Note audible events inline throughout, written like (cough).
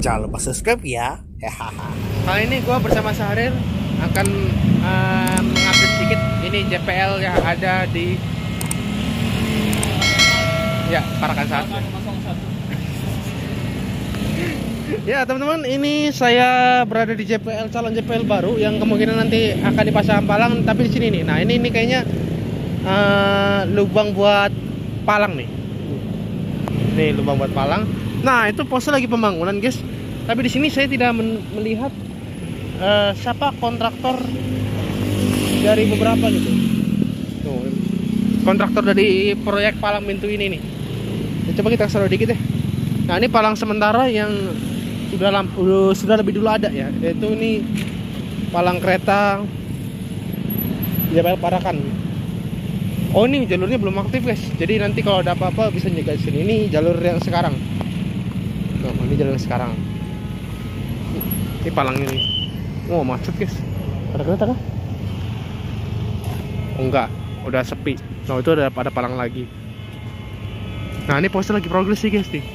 Jangan lupa subscribe ya. Hahaha. Kali ini gue bersama Sahrir akan uh, mengupdate sedikit ini JPL yang ada di ya Parakan satu. (laughs) Ya teman-teman ini saya berada di JPL calon JPL baru yang kemungkinan nanti akan dipasang palang tapi di sini nih. Nah ini ini kayaknya uh, lubang buat palang nih. Nih lubang buat palang. Nah itu pose lagi pembangunan guys. Tapi di sini saya tidak melihat uh, siapa kontraktor dari beberapa gitu. Tuh, kontraktor dari proyek palang pintu ini nih. Ya, coba kita seru dikit deh. Nah ini palang sementara yang sudah lampu sudah lebih dulu ada ya. Yaitu ini palang kereta Jabal Parakan. Oh ini jalurnya belum aktif guys. Jadi nanti kalau ada apa-apa bisa jaga sini. Ini jalur yang sekarang. Ini jalur yang sekarang. Ini palang ini. Oh macet guys. Ada kereta kah? Oh, enggak, udah sepi. Nah itu ada pada palang lagi. Nah ini pose lagi progres sih guys nih.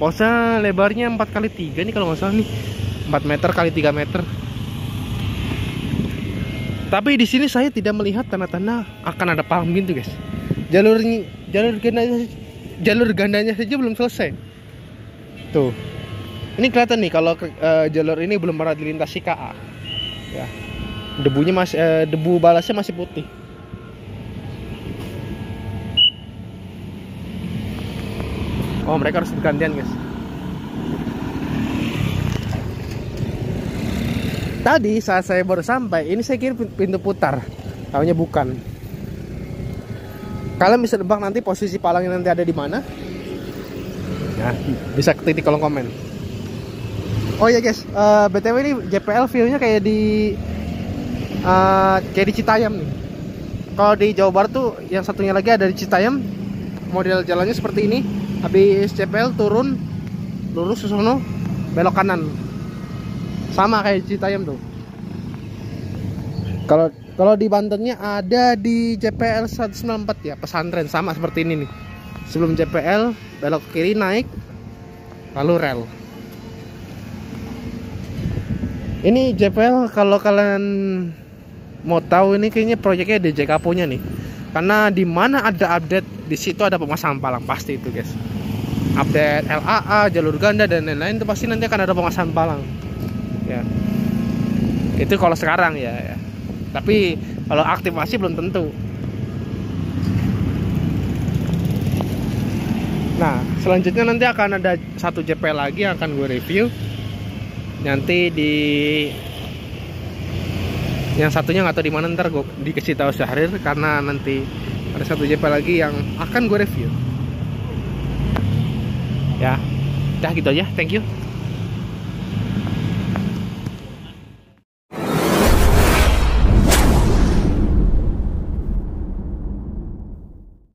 Pose lebarnya 4 kali 3 nih kalau nggak salah nih. 4 meter kali 3 meter. Tapi di sini saya tidak melihat tanda-tanda akan ada palang pintu, guys. Jalur jalur gandanya jalur gandanya saja belum selesai. Tuh. Ini kelihatan nih kalau uh, jalur ini belum pernah dilintasi KA. Ya. Debunya masih uh, debu balasnya masih putih. Oh, mereka harus bergantian, guys. Tadi saat saya baru sampai, ini saya kira pintu putar. Tahunya bukan. Kalian bisa nebak nanti posisi palangnya nanti ada di mana? Ya, bisa ketik di kolom komen. Oh ya guys, uh, btw ini JPL view-nya kayak di uh, kayak di Citayam nih. Kalau di Jawa Barat tuh yang satunya lagi ada di Citayam. Model jalannya seperti ini. Habis JPL turun lurus ke sono belok kanan sama kayak Citayam tuh kalau kalau di Bantennya ada di JPL 194 ya pesantren sama seperti ini nih sebelum JPL belok kiri naik lalu rel. Ini JPL kalau kalian mau tahu ini kayaknya proyeknya DJ Kaponya nih. Karena di mana ada update di situ ada pemasangan palang pasti itu guys. Update LAA jalur ganda dan lain-lain itu pasti nanti akan ada pemasangan palang. Ya. Itu kalau sekarang ya, ya. tapi kalau aktivasi belum tentu nah selanjutnya nanti akan ada satu JP lagi yang akan gue review. Nanti di yang satunya nggak tahu di mana ntar gue dikasih tahu Syahrir karena nanti ada satu JP lagi yang akan gue review. Ya dah gitu aja. Thank you